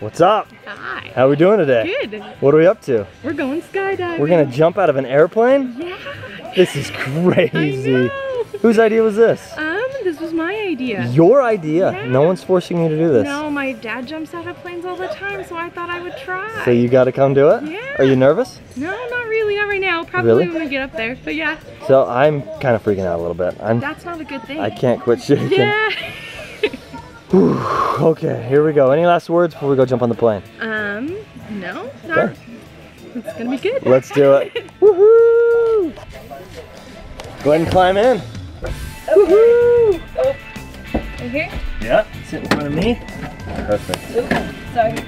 What's up? Hi. How are we doing today? Good. What are we up to? We're going skydiving. We're gonna jump out of an airplane? Yeah. This is crazy. I know. Whose idea was this? Um, this was my idea. Your idea. Yeah. No one's forcing you to do this. No, my dad jumps out of planes all the time, so I thought I would try. So you gotta come do it? Yeah. Are you nervous? No, not really, not right now. Probably Really? when we get up there. But yeah, So I'm kind of freaking out a little bit. I'm that's not a good thing. I can't quit shaking. Yeah. Okay, here we go. Any last words before we go jump on the plane? um, no, not. Okay. It's gonna be good. Let's do it. Woohoo! Go ahead and climb in. Woohoo! Right here? Yeah, sit in front of me. Perfect. Sorry.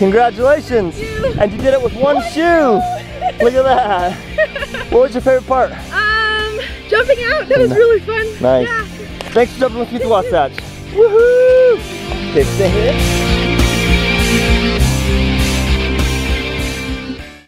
Congratulations! And you did it with one shoe! Look at that! What was your favorite part? Um, jumping out. That was really fun. Nice. Yeah. Thanks for jumping with me to Wasatch. Woohoo! Okay, stay here.